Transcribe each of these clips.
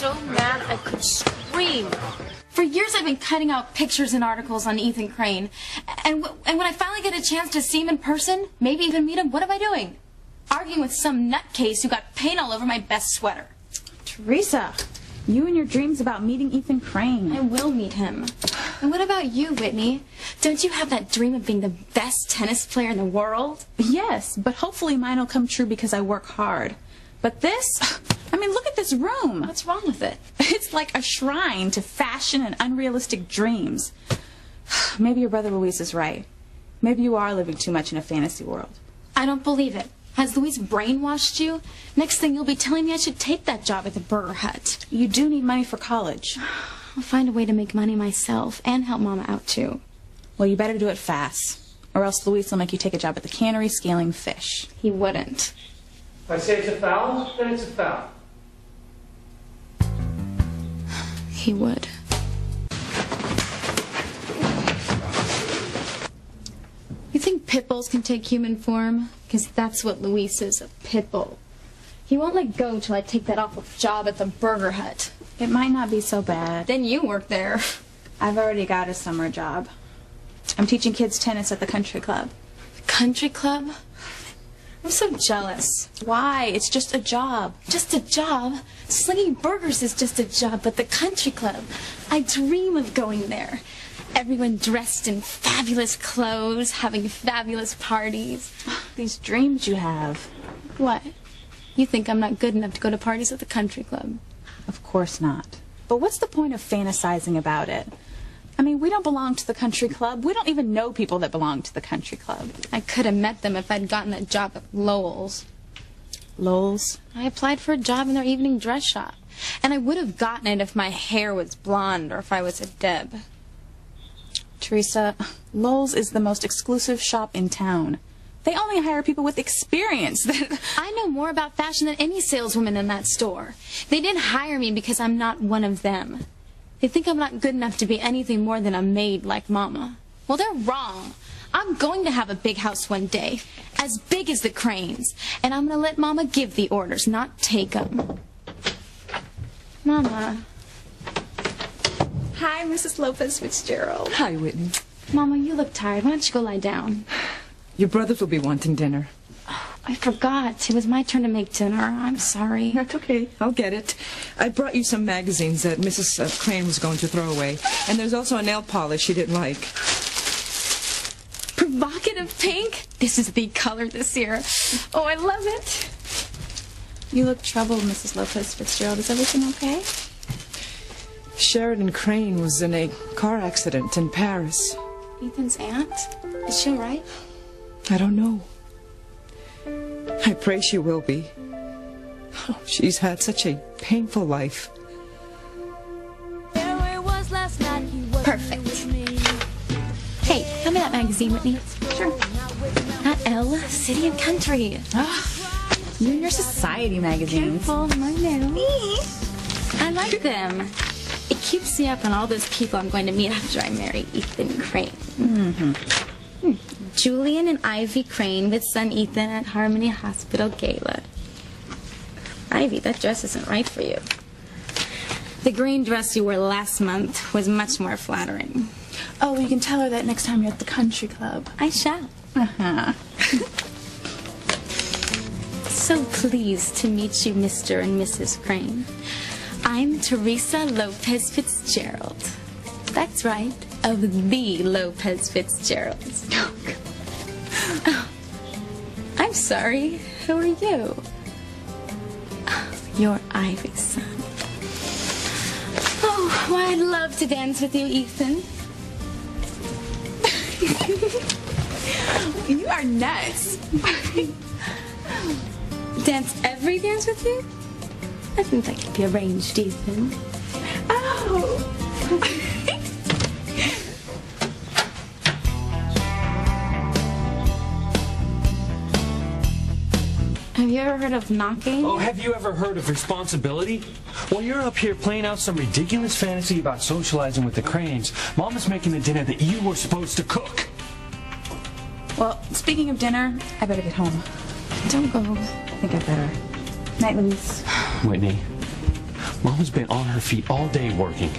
so mad I could scream. For years I've been cutting out pictures and articles on Ethan Crane. And, and when I finally get a chance to see him in person, maybe even meet him, what am I doing? Arguing with some nutcase who got paint all over my best sweater. Theresa, you and your dreams about meeting Ethan Crane. I will meet him. And what about you, Whitney? Don't you have that dream of being the best tennis player in the world? Yes, but hopefully mine will come true because I work hard. But this, I mean, look at this room. What's wrong with it? It's like a shrine to fashion and unrealistic dreams. Maybe your brother Luis is right. Maybe you are living too much in a fantasy world. I don't believe it. Has Luis brainwashed you? Next thing you'll be telling me I should take that job at the Burger Hut. You do need money for college. I'll find a way to make money myself and help Mama out too. Well, you better do it fast, or else Luis will make you take a job at the cannery scaling fish. He wouldn't. If I say it's a foul, then it's a foul. He would. You think pit bulls can take human form? Because that's what Luis is, a pit bull. He won't let go till I take that awful job at the Burger Hut. It might not be so bad. Then you work there. I've already got a summer job. I'm teaching kids tennis at the country club. Country club? I'm so jealous. Why? It's just a job. Just a job? Slinging burgers is just a job, but the country club, I dream of going there. Everyone dressed in fabulous clothes, having fabulous parties. These dreams you have. What? You think I'm not good enough to go to parties at the country club? Of course not. But what's the point of fantasizing about it? I mean, we don't belong to the country club. We don't even know people that belong to the country club. I could have met them if I'd gotten that job at Lowell's. Lowell's? I applied for a job in their evening dress shop. And I would have gotten it if my hair was blonde or if I was a Deb. Theresa, Lowell's is the most exclusive shop in town. They only hire people with experience. I know more about fashion than any saleswoman in that store. They didn't hire me because I'm not one of them. They think I'm not good enough to be anything more than a maid like Mama. Well, they're wrong. I'm going to have a big house one day, as big as the Cranes, and I'm going to let Mama give the orders, not take them. Mama. Hi, Mrs. Lopez Fitzgerald. Hi, Whitney. Mama, you look tired. Why don't you go lie down? Your brothers will be wanting dinner. I forgot. It was my turn to make dinner. I'm sorry. That's okay. I'll get it. I brought you some magazines that Mrs. uh, Crane was going to throw away. And there's also a nail polish she didn't like. Provocative pink? This is the color this year. Oh, I love it. You look troubled, Mrs. Lopez Fitzgerald. Is everything okay? Sheridan Crane was in a car accident in Paris. Ethan's aunt? Is she all right? I don't know. I pray she will be. Oh, she's had such a painful life. Perfect. Hey, hand me that magazine, Whitney. Sure. Not Elle, City and Country. You and your society magazines. Careful, I know. I like them. It keeps me up on all those people I'm going to meet after I marry Ethan Crane. Mm-hmm. Julian and Ivy Crane with son Ethan at Harmony Hospital Gala. Ivy, that dress isn't right for you. The green dress you wore last month was much more flattering. Oh, you can tell her that next time you're at the country club. I shall. Uh-huh. So pleased to meet you, Mr. and Mrs. Crane. I'm Theresa Lopez Fitzgerald. That's right, of the Lopez Fitzgeralds. Oh, I'm sorry. Who are you? Oh, You're Ivy's son. Oh, why, I'd love to dance with you, Ethan. You are nuts. Dance every dance with you? I think that could be arranged, Ethan. Oh. you ever heard of knocking? Oh, have you ever heard of responsibility? While you're up here playing out some ridiculous fantasy about socializing with the Cranes, Mom is making the dinner that you were supposed to cook. Well, speaking of dinner, I better get home. Don't go. I think I better. Night, Luis. Whitney, Mom's been on her feet all day working.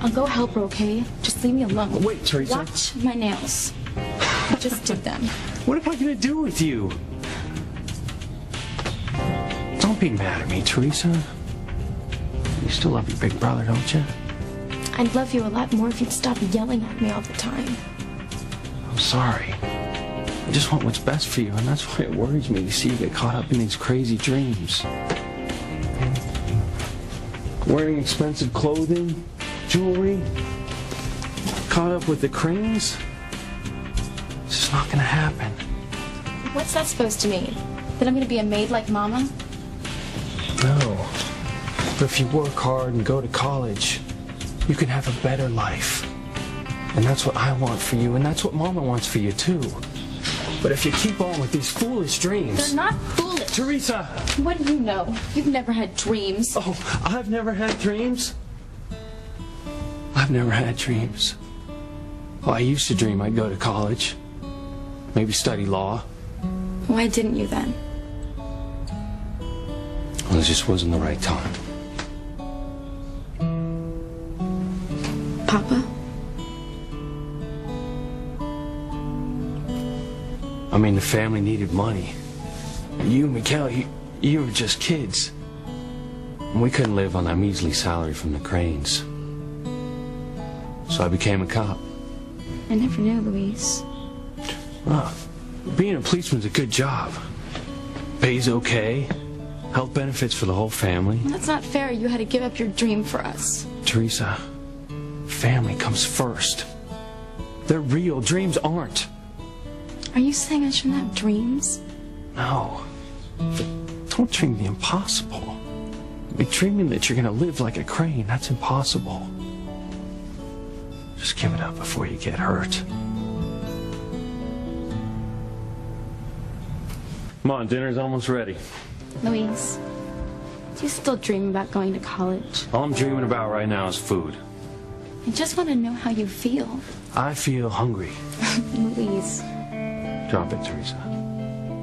I'll go help her, okay? Just leave me alone. Wait, Theresa. Watch my nails. I just did them. What am I gonna do with you? Don't be mad at me, Theresa. You still love your big brother, don't you? I'd love you a lot more if you'd stop yelling at me all the time. I'm sorry. I just want what's best for you, and that's why it worries me to see you get caught up in these crazy dreams. Wearing expensive clothing, jewelry, caught up with the Cranes. It's just not gonna happen. What's that supposed to mean? That I'm gonna be a maid like Mama? No. But if you work hard and go to college, you can have a better life. And that's what I want for you, and that's what Mama wants for you, too. But if you keep on with these foolish dreams. They're not foolish. Theresa! What do you know? You've never had dreams. Oh, I've never had dreams. I've never had dreams. Well, I used to dream I'd go to college, maybe study law. Why didn't you then? Well, it just wasn't the right time. Papa? I mean, the family needed money. You, Miguel, you, you were just kids. And we couldn't live on that measly salary from the Cranes. So I became a cop. I never knew, Luis. Well, being a policeman's a good job. Pays okay. Health benefits for the whole family. That's not fair. You had to give up your dream for us. Theresa, family comes first. They're real. Dreams aren't. Are you saying I shouldn't have dreams? No. But don't dream the impossible. Be dreaming that you're gonna live like a Crane. That's impossible. Just give it up before you get hurt. Come on, dinner's almost ready. Luis, do you still dream about going to college? All I'm dreaming about right now is food. I just want to know how you feel. I feel hungry. Luis, Drop it, Theresa.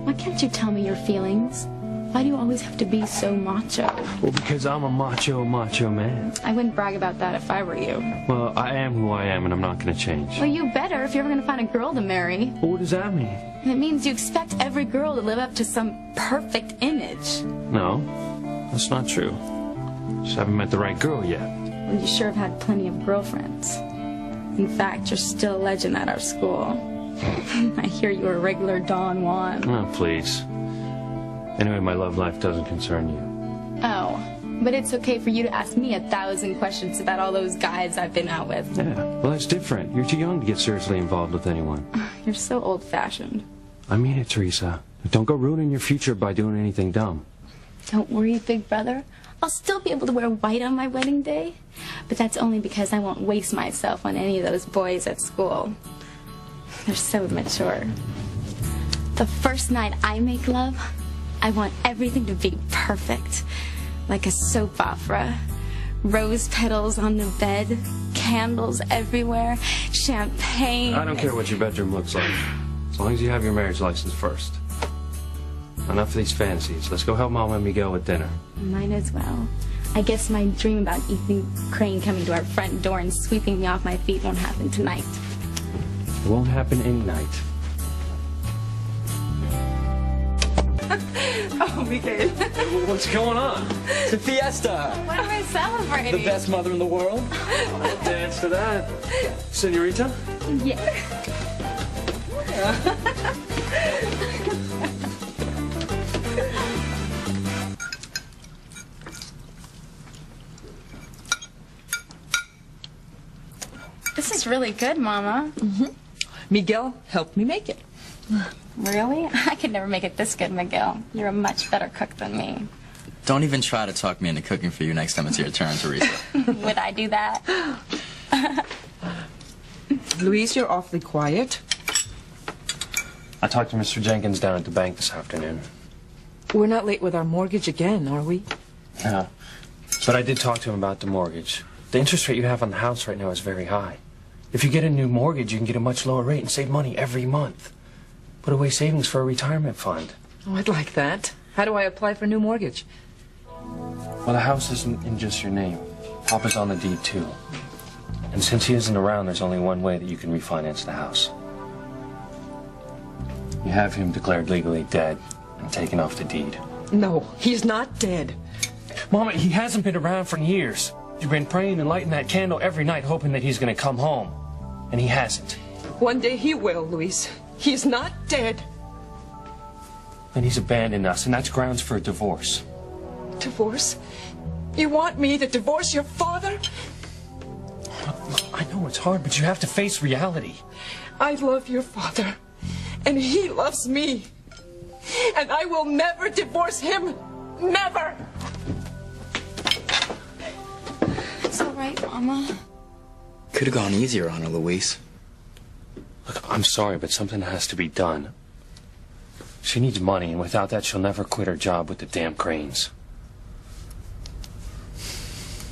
why can't you tell me your feelings? Why do you always have to be so macho? Well, because I'm a macho, macho man. I wouldn't brag about that if I were you. Well, I am who I am, and I'm not gonna change. Well, you better if you're ever going to find a girl to marry. Well, what does that mean? It means you expect every girl to live up to some perfect image. No, that's not true. Just haven't met the right girl yet. Well, you sure have had plenty of girlfriends. In fact, you're still a legend at our school. I hear you were a regular Don Juan. Oh, please. Anyway, my love life doesn't concern you. Oh, but it's okay for you to ask me a thousand questions about all those guys I've been out with. Yeah, well, that's different. You're too young to get seriously involved with anyone. You're so old fashioned. I mean it, Theresa. Don't go ruining your future by doing anything dumb. Don't worry, big brother. I'll still be able to wear white on my wedding day. But that's only because I won't waste myself on any of those boys at school. They're so mature. The first night I make love, I want everything to be perfect. Like a soap opera. Rose petals on the bed, candles everywhere, champagne. I don't care what your bedroom looks like. As long as you have your marriage license first. Enough of these fantasies. Let's go help Mom and Miguel with dinner. Mine as well. I guess my dream about Ethan Crane coming to our front door and sweeping me off my feet won't happen tonight. It won't happen any night. Oh, Miguel. What's going on? It's a fiesta. What am I celebrating? The best mother in the world. I'll dance to that. Senorita? Yeah. this is really good, Mama. Mhm. Miguel helped me make it. Really? I could never make it this good, Miguel. You're a much better cook than me. Don't even try to talk me into cooking for you next time it's your turn, Theresa. Would I do that? Luis, you're awfully quiet. I talked to Mr. Jenkins down at the bank this afternoon. We're not late with our mortgage again, are we? Yeah. But I did talk to him about the mortgage. The interest rate you have on the house right now is very high. If you get a new mortgage, you can get a much lower rate and save money every month. Put away savings for a retirement fund. Oh, I'd like that. How do I apply for a new mortgage? Well, the house isn't in just your name. Papa's on the deed, too. And since he isn't around, there's only one way that you can refinance the house. You have him declared legally dead and taken off the deed. No, he's not dead. Mama, he hasn't been around for years. You've been praying and lighting that candle every night, hoping that he's going to come home. And he hasn't. One day he will, Luis. He's not dead. And he's abandoned us, and that's grounds for a divorce. Divorce? You want me to divorce your father? I know it's hard, but you have to face reality. I love your father, and he loves me. And I will never divorce him. Never! It's all right, Mama. Could have gone easier on her, Luis. Look, I'm sorry, but something has to be done. She needs money, and without that, she'll never quit her job with the damn Cranes.